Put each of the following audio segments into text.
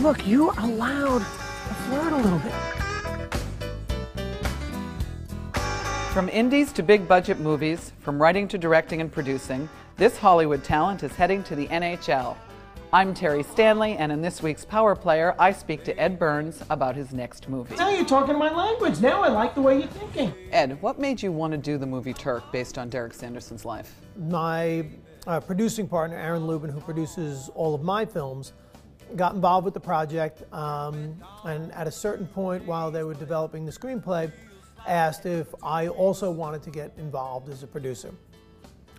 Look, you allowed to flirt a little bit. From indies to big budget movies, from writing to directing and producing, this Hollywood talent is heading to the NHL. I'm Terry Stanley, and in this week's Power Player, I speak to Ed Burns about his next movie. Now you're talking my language. Now I like the way you're thinking. Ed, what made you want to do the movie Turk based on Derek Sanderson's life? My uh, producing partner, Aaron Lubin, who produces all of my films, got involved with the project, um, and at a certain point while they were developing the screenplay, asked if I also wanted to get involved as a producer.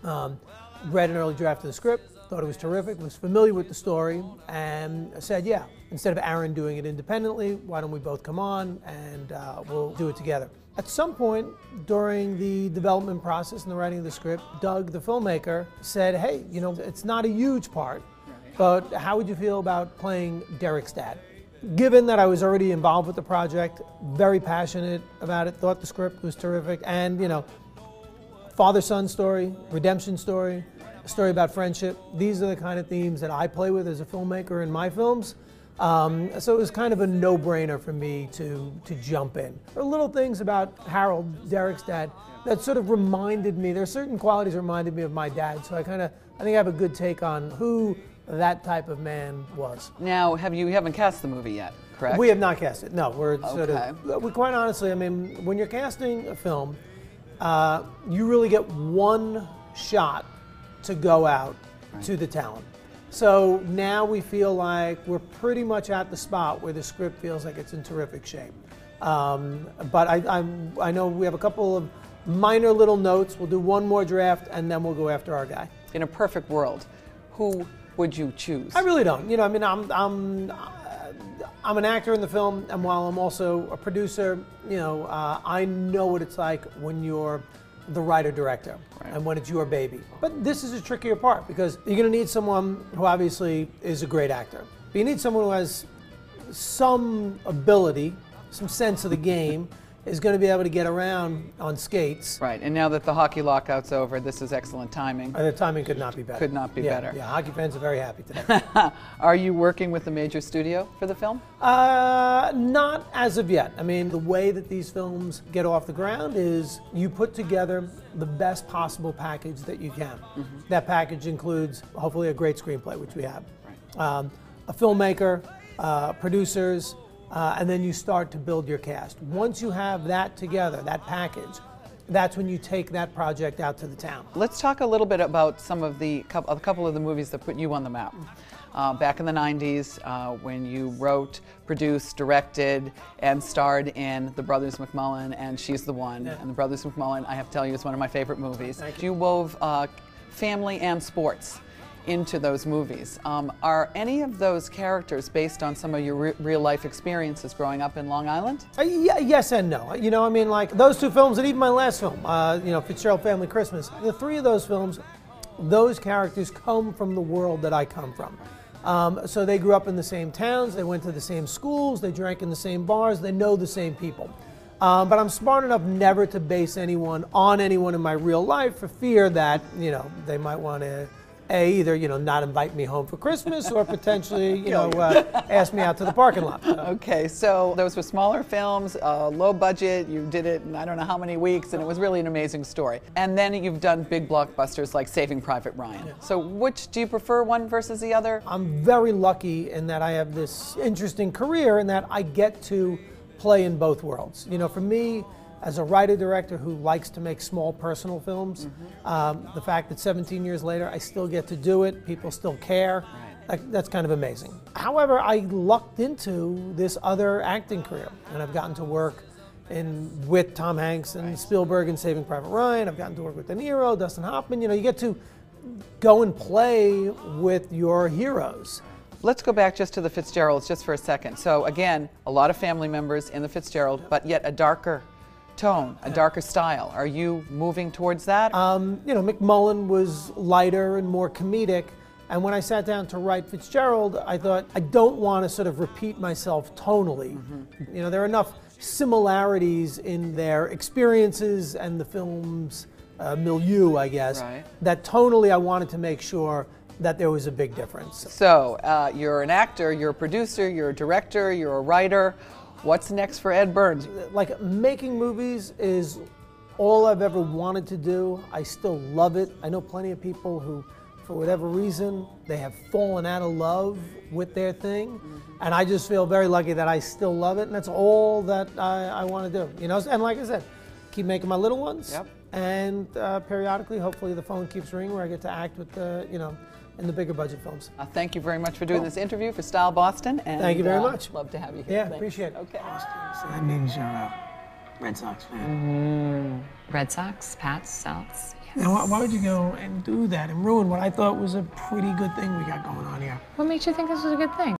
Um, read an early draft of the script, thought it was terrific, was familiar with the story, and said, yeah, instead of Aaron doing it independently, why don't we both come on and uh, we'll do it together. At some point during the development process and the writing of the script, Doug, the filmmaker, said, hey, you know, it's not a huge part, but how would you feel about playing Derek's dad? Given that I was already involved with the project, very passionate about it, thought the script was terrific, and, you know, father son story, redemption story, story about friendship. These are the kind of themes that I play with as a filmmaker in my films. Um, so it was kind of a no brainer for me to, to jump in. There are little things about Harold, Derek's dad, that sort of reminded me, there are certain qualities reminded me of my dad. So I kind of, I think I have a good take on who that type of man was. Now, have you, you haven't cast the movie yet, correct? We have not cast it. No, we're sort Okay. of. We quite honestly, I mean, when you're casting a film, uh, you really get one shot to go out to the talent. So now we feel like we're pretty much at the spot where the script feels like it's in terrific shape. Um, but I, I'm, I know we have a couple of minor little notes. We'll do one more draft and then we'll go after our guy. In a perfect world, who would you choose? I really don't. You know, I mean, I'm I'm uh, I'm an actor in the film, and while I'm also a producer, you know, uh, I know what it's like when you're the writer director Right. and when it's your baby. But this is a trickier part because you're going to need someone who obviously is a great actor. But you need someone who has some ability, some sense of the game, is going to be able to get around on skates. Right, and now that the hockey lockout's over, this is excellent timing. And the timing could not be better. Could not be Yeah, better. Yeah, hockey fans are very happy today. Are you working with a major studio for the film? Uh, not as of yet. I mean, the way that these films get off the ground is you put together the best possible package that you can. That package includes hopefully a great screenplay, which we have, um, a filmmaker, uh, producers, uh, and then you start to build your cast. Once you have that together, that package, that's when you take that project out to the town. Let's talk a little bit about some of the a couple of the movies that put you on the map. Uh, back in the 90s, uh, when you wrote, produced, directed, and starred in The Brothers McMullen and She's the One. And The Brothers McMullen, I have to tell you, is one of my favorite movies. you. wove uh, family and sports into those movies. Um, are any of those characters based on some of your re- real life experiences growing up in Long Island? Uh, yeah, yes and no. You know, I mean, like those two films, and even my last film, uh, you know, Fitzgerald Family Christmas. The three of those films, those characters come from the world that I come from. Um, so they grew up in the same towns, they went to the same schools, they drank in the same bars, they know the same people. Um, but I'm smart enough never to base anyone on anyone in my real life for fear that you know they might want to. A, either you know not invite me home for Christmas or potentially you know uh, ask me out to the parking lot. Okay, so those were smaller films, uh, low budget. You did it in I don't know how many weeks, and it was really an amazing story. And then you've done big blockbusters like Saving Private Ryan. So, which do you prefer, one versus the other? I'm very lucky in that I have this interesting career and that I get to play in both worlds. You know, for me, as a writer director who likes to make small personal films, um, the fact that 17 years later I still get to do it, people still care. That, that's kind of amazing. However, I lucked into this other acting career, and I've gotten to work in with Tom Hanks and Spielberg and Saving Private Ryan. I've gotten to work with De Niro, Dustin Hoffman. You know, you get to go and play with your heroes. Let's go back just to the Fitzgeralds just for a second. So, again, a lot of family members in the Fitzgerald, but yet a darker tone, a darker style. Are you moving towards that? Um, you know, McMullen was lighter and more comedic. And when I sat down to write Fitzgerald, I thought, I don't want to sort of repeat myself tonally. You know, there are enough similarities in their experiences and the film's uh, milieu, I guess, Right. that tonally I wanted to make sure that there was a big difference. So uh, you're an actor, you're a producer, you're a director, you're a writer. What's next for Ed Burns? Like making movies is all I've ever wanted to do. I still love it. I know plenty of people who, for whatever reason, they have fallen out of love with their thing. And I just feel very lucky that I still love it. And that's all that I, I want to do. You know, and like I said, keep making my little ones. Yep. And uh, periodically, hopefully, the phone keeps ringing where I get to act with the, you know, in the bigger budget films. Uh, thank you very much for doing this interview for Style Boston. And, Thank you very uh, much. Love to have you here. Yeah, Thanks. appreciate it. Okay. So that means you're a Red Sox fan. Red Sox, Pats, Celts. Yes. Now, why, why would you go and do that and ruin what I thought was a pretty good thing we got going on here? What makes you think this was a good thing?